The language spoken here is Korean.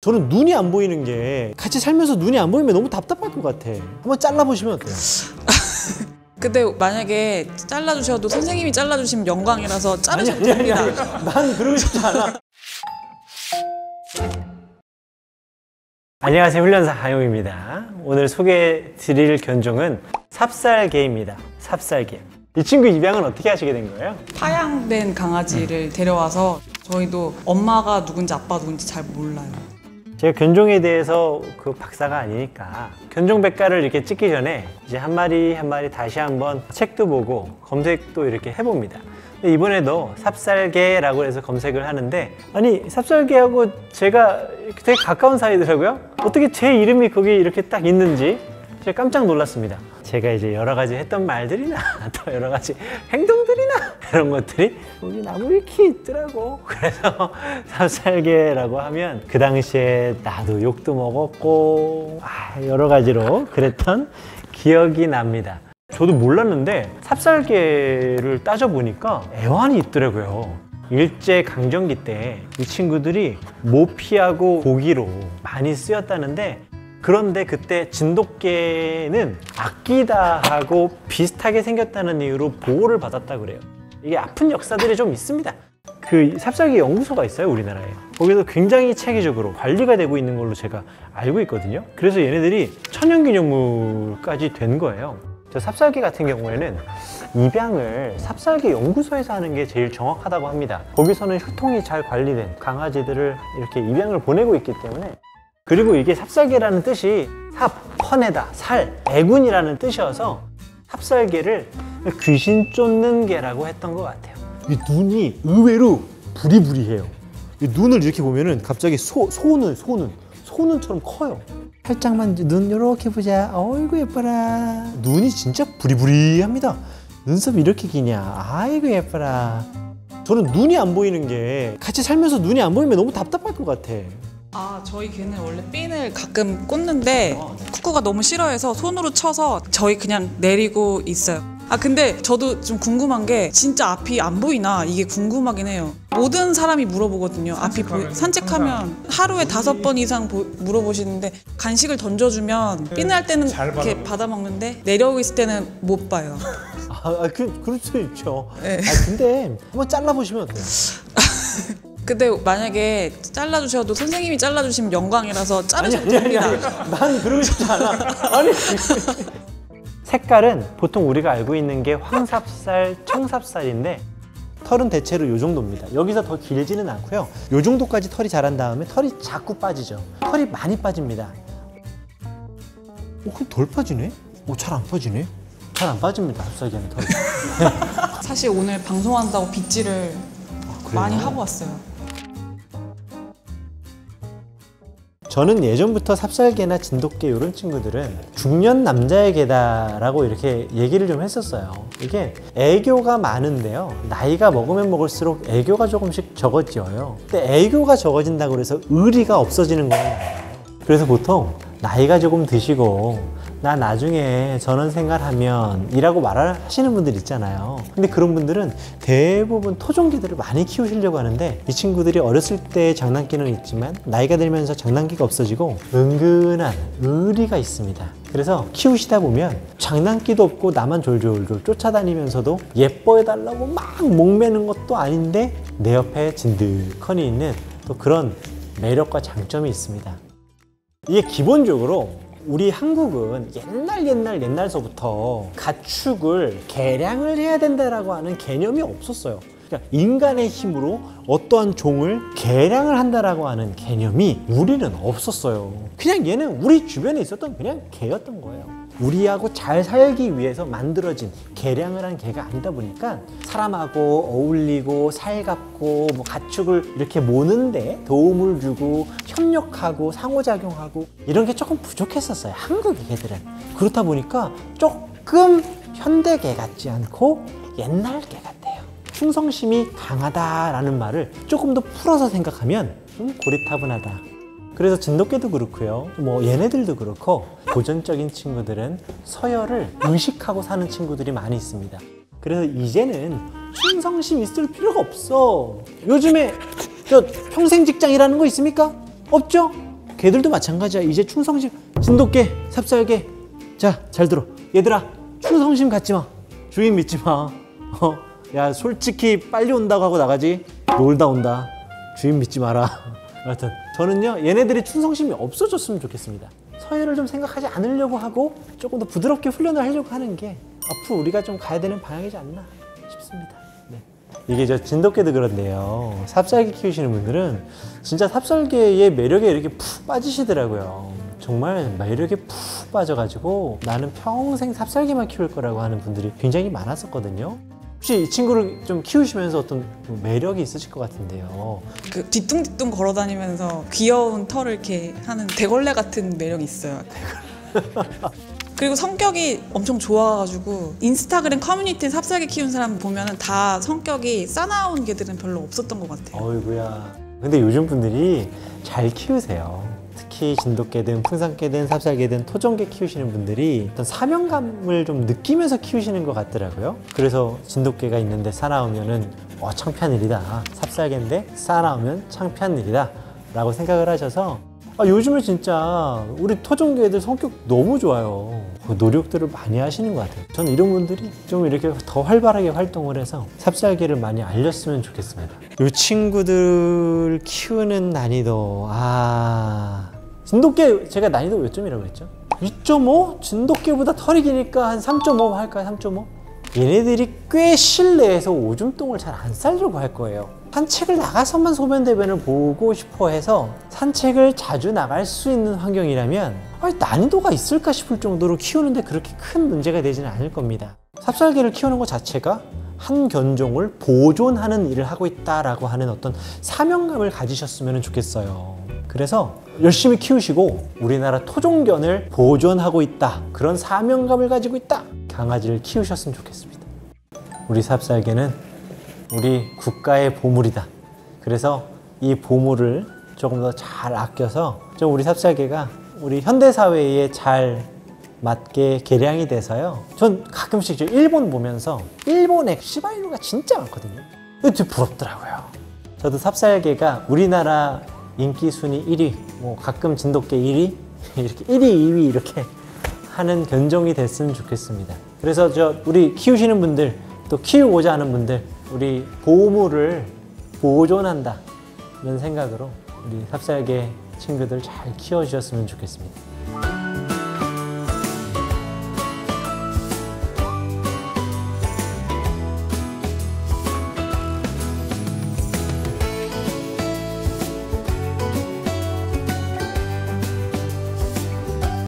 저는 눈이 안 보이는 게 같이 살면서 눈이 안 보이면 너무 답답할 것 같아. 한번 잘라보시면 어때요? 근데 만약에 잘라주셔도 선생님이 잘라주시면 영광이라서 아니, 자르셔도 아니, 아니, 됩니다. 아니. 난 그러고 싶지 않아. 안녕하세요. 훈련사 하용입니다. 오늘 소개해 드릴 견종은 삽살개입니다. 삽살개. 이 친구 입양은 어떻게 하시게 된 거예요? 파양된 강아지를 데려와서 저희도 엄마가 누군지 아빠 누군지 잘 몰라요. 제가 견종에 대해서 그 박사가 아니니까 견종 백과를 이렇게 찍기 전에 이제 한 마리 한 마리 다시 한번 책도 보고 검색도 이렇게 해봅니다. 이번에도 삽살개라고 해서 검색을 하는데 아니 삽살개하고 제가 되게 가까운 사이더라고요. 어떻게 제 이름이 거기 이렇게 딱 있는지 제가 깜짝 놀랐습니다. 제가 이제 여러 가지 했던 말들이나 또 여러 가지 행동들이나 이런 것들이 여기 나무 위키 있더라고. 그래서 삽살개라고 하면 그 당시에 나도 욕도 먹었고 아, 여러 가지로 그랬던 기억이 납니다. 저도 몰랐는데 삽살개를 따져보니까 애환이 있더라고요. 일제 강점기 때 이 친구들이 모피하고 고기로 많이 쓰였다는데 그런데 그때 진돗개는 아끼다 하고 비슷하게 생겼다는 이유로 보호를 받았다 그래요. 이게 아픈 역사들이 좀 있습니다. 그 삽살개 연구소가 있어요 우리나라에. 거기서 굉장히 체계적으로 관리가 되고 있는 걸로 제가 알고 있거든요. 그래서 얘네들이 천연기념물까지 된 거예요. 저 삽살개 같은 경우에는 입양을 삽살개 연구소에서 하는 게 제일 정확하다고 합니다. 거기서는 효통이 잘 관리된 강아지들을 이렇게 입양을 보내고 있기 때문에 그리고 이게 삽살개라는 뜻이 삽, 퍼내다, 살, 애군이라는 뜻이어서 삽살개를 귀신 쫓는 개라고 했던 것 같아요. 이 눈이 의외로 부리부리해요. 이 눈을 이렇게 보면은 갑자기 소, 소눈, 소눈, 소눈처럼 커요. 살짝만 눈 이렇게 보자. 어이구 예뻐라. 눈이 진짜 부리부리합니다. 눈썹 이렇게 기냐. 아이고 예뻐라. 저는 눈이 안 보이는 게 같이 살면서 눈이 안 보이면 너무 답답할 것 같아. 아 저희 개는 원래 핀을 가끔 꽂는데 쿠쿠가 너무 싫어해서 손으로 쳐서 저희 그냥 내리고 있어요. 아 근데 저도 좀 궁금한 게 진짜 앞이 안 보이나 이게 궁금하긴 해요. 모든 사람이 물어보거든요. 앞이 보이 산책하면 하루에 다섯 번 이상 보- 물어보시는데 간식을 던져주면 핀을 할 때는 이렇게 받아 먹는데 내려오고 있을 때는 못 봐요. 아, 그, 그럴 수 있죠. 네. 아, 근데 한번 잘라보시면 어때요? 근데 만약에 잘라주셔도 선생님이 잘라주시면 영광이라서 자르셔도 됩니다. 난 그러고 싶지 않아. 아니. 색깔은 보통 우리가 알고 있는 게 황삽살, 청삽살인데 털은 대체로 이 정도입니다. 여기서 더 길지는 않고요. 이 정도까지 털이 자란 다음에 털이 자꾸 빠지죠. 털이 많이 빠집니다. 오, 그럼 덜 빠지네? 오, 잘안 빠지네? 잘 안 빠집니다. 삽살개는 털이. 사실 오늘 방송한다고 빗질을 그래요? 많이 하고 왔어요. 저는 예전부터 삽살개나 진돗개 이런 친구들은 중년 남자의 개다라고 이렇게 얘기를 좀 했었어요. 이게 애교가 많은데요. 나이가 먹으면 먹을수록 애교가 조금씩 적어져요. 근데 애교가 적어진다고 해서 의리가 없어지는 건 아니에요. 그래서 보통 나이가 조금 드시고 나 나중에 전원 생활하면 이라고 말하시는 분들 있잖아요. 근데 그런 분들은 대부분 토종개들을 많이 키우시려고 하는데 이 친구들이 어렸을 때 장난기는 있지만 나이가 들면서 장난기가 없어지고 은근한 의리가 있습니다. 그래서 키우시다 보면 장난기도 없고 나만 졸졸졸 쫓아다니면서도 예뻐해달라고 막 목매는 것도 아닌데 내 옆에 진득하니 있는 또 그런 매력과 장점이 있습니다. 이게 기본적으로 우리 한국은 옛날 옛날 옛날서부터 가축을 개량을 해야 된다라고 하는 개념이 없었어요. 그러니까 인간의 힘으로 어떠한 종을 개량을 한다라고 하는 개념이 우리는 없었어요. 그냥 얘는 우리 주변에 있었던 그냥 개였던 거예요. 우리하고 잘 살기 위해서 만들어진 개량을 한 개가 아니다 보니까 사람하고 어울리고 살갑고 뭐 가축을 이렇게 모는데 도움을 주고 협력하고 상호작용하고 이런 게 조금 부족했었어요. 한국의 개들은. 그렇다 보니까 조금 현대 개 같지 않고 옛날 개 같아요. 충성심이 강하다라는 말을 조금 더 풀어서 생각하면 좀 고리타분하다. 그래서 진돗개도 그렇고요. 뭐 얘네들도 그렇고 고전적인 친구들은 서열을 의식하고 사는 친구들이 많이 있습니다. 그래서 이제는 충성심 있을 필요가 없어. 요즘에 저 평생 직장이라는 거 있습니까? 없죠? 개들도 마찬가지야. 이제 충성심, 진돗개, 삽살개. 자, 잘 들어. 얘들아, 충성심 갖지 마. 주인 믿지 마. 어, 야, 솔직히 빨리 온다고 하고 나가지. 놀다 온다. 주인 믿지 마라. 여하튼 저는요 얘네들이 충성심이 없어졌으면 좋겠습니다. 서열을 좀 생각하지 않으려고 하고 조금 더 부드럽게 훈련을 하려고 하는 게 앞으로 우리가 좀 가야 되는 방향이지 않나 싶습니다. 네. 이게 저 진돗개도 그런데요. 삽살개 키우시는 분들은 진짜 삽살개의 매력에 이렇게 푹 빠지시더라고요. 정말 매력에 푹 빠져가지고 나는 평생 삽살개만 키울 거라고 하는 분들이 굉장히 많았었거든요. 혹시 이 친구를 좀 키우시면서 어떤 매력이 있으실 것 같은데요. 그 뒤뚱뒤뚱 걸어다니면서 귀여운 털을 이렇게 하는 대걸레 같은 매력이 있어요. 그리고 성격이 엄청 좋아가지고 인스타그램 커뮤니티 삽살개 키운 사람 보면은 다 성격이 싸나운 개들은 별로 없었던 것 같아요. 어이구야. 근데 요즘 분들이 잘 키우세요. 특히 진돗개든 풍산개든 삽살개든 토종개 키우시는 분들이 어떤 사명감을 좀 느끼면서 키우시는 것 같더라고요. 그래서 진돗개가 있는데 사나우면은 어 창피한 일이다. 삽살개인데 사나우면 창피한 일이다. 라고 생각을 하셔서 아, 요즘에 진짜 우리 토종개들 성격 너무 좋아요. 그 노력들을 많이 하시는 것 같아요. 저는 이런 분들이 좀 이렇게 더 활발하게 활동을 해서 삽살개를 많이 알렸으면 좋겠습니다. 이 친구들 키우는 난이도, 아. 진돗개 제가 난이도 몇 점이라고 했죠? 2.5? 진돗개보다 털이 기니까 한 3.5 할까요? 3.5? 얘네들이 꽤 실내에서 오줌똥을 잘 안 싸려고 할 거예요. 산책을 나가서만 소변 대변을 보고 싶어 해서 산책을 자주 나갈 수 있는 환경이라면 난이도가 있을까 싶을 정도로 키우는데 그렇게 큰 문제가 되지는 않을 겁니다. 삽살개를 키우는 것 자체가 한 견종을 보존하는 일을 하고 있다라고 하는 어떤 사명감을 가지셨으면 좋겠어요. 그래서 열심히 키우시고 우리나라 토종견을 보존하고 있다. 그런 사명감을 가지고 있다. 강아지를 키우셨으면 좋겠습니다. 우리 삽살개는 우리 국가의 보물이다. 그래서 이 보물을 조금 더 잘 아껴서 좀 우리 삽살개가 우리 현대 사회에 잘 맞게 개량이 돼서요. 전 가끔씩 저 일본 보면서 일본에 시바이누가 진짜 많거든요. 되게 부럽더라고요. 저도 삽살개가 우리나라 인기 순위 1위, 뭐 가끔 진돗개 1위, 이렇게 1위, 2위 이렇게 하는 견종이 됐으면 좋겠습니다. 그래서 저 우리 키우시는 분들 또 키우고자 하는 분들 우리 보물을 보존한다 이런 생각으로 우리 삽살개 친구들 잘 키워주셨으면 좋겠습니다.